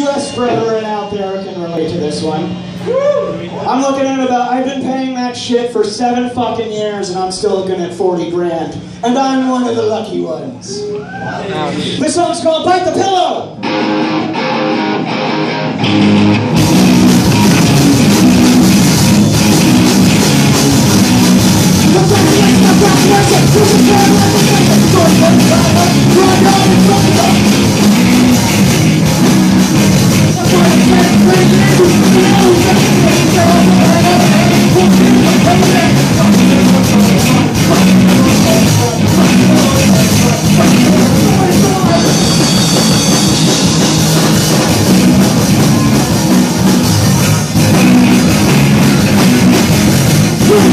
U.S. brethren out there can relate to this one. I'm looking at about, I've been paying that shit for seven fucking years and I'm still looking at 40 grand. And I'm one of the lucky ones. This song's called Bite the Pillow!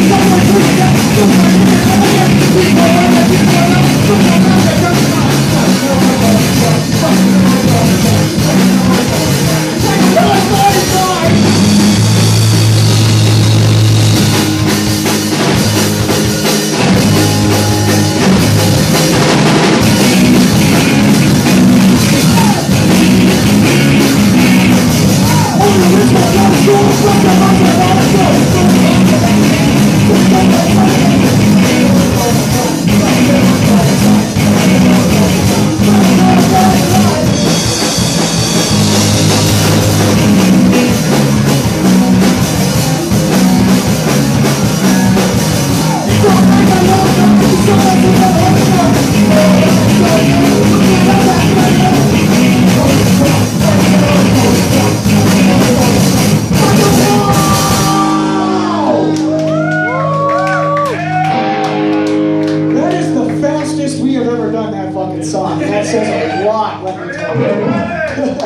That that says a lot, let me tell you.